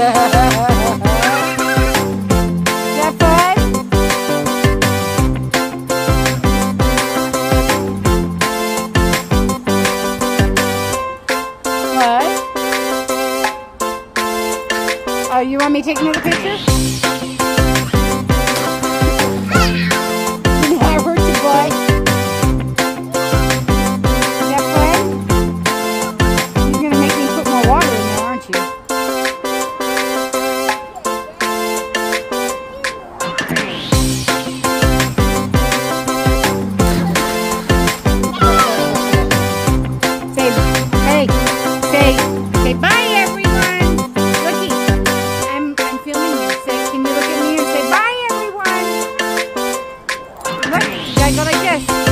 Oh, you want me taking another picture? Howard, you boy. I got a yes.